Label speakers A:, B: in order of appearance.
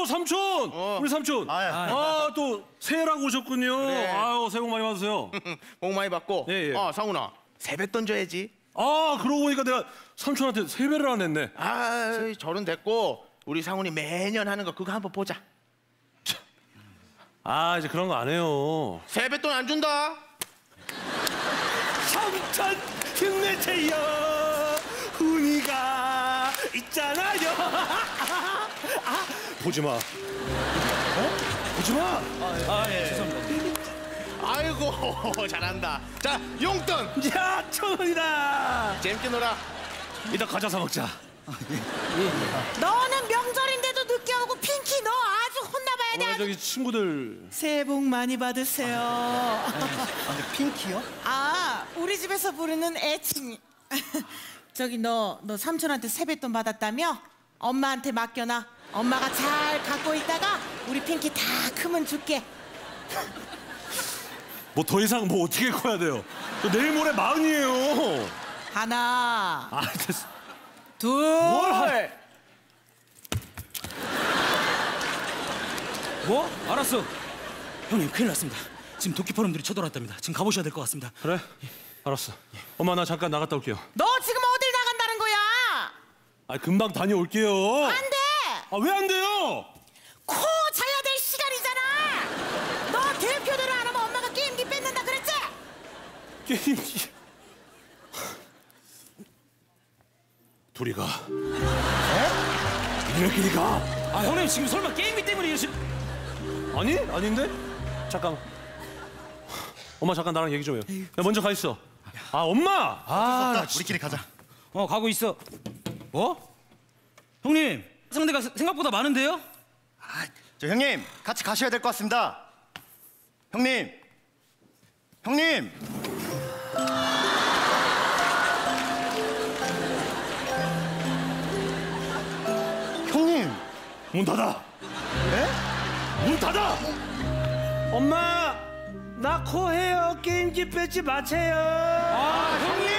A: 어, 삼촌! 우리 삼촌!
B: 아, 예.
A: 아, 또 새해라고 오셨군요.
C: 그래.
A: 아유, 새해 복 많이 받으세요.
C: 복 많이 받고.
A: 예, 예.
C: 어, 상훈아. 세뱃 던져야지.
A: 아, 그러고 보니까 내가 삼촌한테 세배를 안 했네.
C: 아, 저런 됐고 우리 상훈이 매년 하는 거 그거 한번 보자.
A: 아, 이제 그런 거 안 해요.
C: 세뱃돈 안 준다.
A: 삼촌 힘내세요. 훈이가 있잖아요. 아, 보지 마. 어? 보지 마.
C: 아이고 잘한다. 자 용돈
A: 야, 천원이다.
C: 재밌게 놀아.
A: 이따 과자 사 먹자.
D: 너는 명절인데도 늦게 오고 핑키 너 아주 혼나봐야 돼.
A: 오늘
D: 아주.
A: 저기 친구들
D: 새해 복 많이 받으세요.
B: 아, 근데 핑키요?
D: 아, 우리 집에서 부르는 애칭. 저기 너, 너 삼촌한테 세뱃돈 받았다며? 엄마한테 맡겨놔. 엄마가 잘 갖고 있다가 우리 핑키 다 크면 줄게.
A: 뭐 더 이상 뭐 어떻게 커야 돼요? 저 내일 모레 마흔이에요.
D: 하나,
A: 아, 됐어.
D: 둘.
A: 뭘
E: 뭐? 알았어. 형님 큰일 났습니다. 지금 도끼파놈들이 쳐들어왔답니다. 지금 가보셔야 될 것 같습니다.
A: 그래? 알았어. 엄마 나 잠깐 나갔다 올게요.
D: 너 지금 어딜 나간다는 거야?
A: 아, 금방 다녀올게요.
D: 안 돼!
A: 아, 왜 안 돼요?
D: 코 자야 될 시간이잖아! 너 대표대로 안 하면 엄마가 게임기 뺏는다 그랬지?
A: 게임기. 둘이 가. 니네끼리 가.
E: 아 형님 지금 설마 게임기 때문에 이러시...
A: 아니? 아닌데? 잠깐. 엄마 잠깐 나랑 얘기 좀 해요. 야, 먼저 가 있어. 아, 엄마! 아, 나
B: 우리끼리 가자.
E: 어 가고 있어. 뭐? 형님 상대가 세- 생각보다 많은데요?
B: 저 형님 같이 가셔야 될 것 같습니다. 형님, 형님. 형님.
A: 문 닫아.
B: 예?
A: 문 닫아. 엄마, 나 코해요. 게임기 뺏지 마세요.
E: 아 형님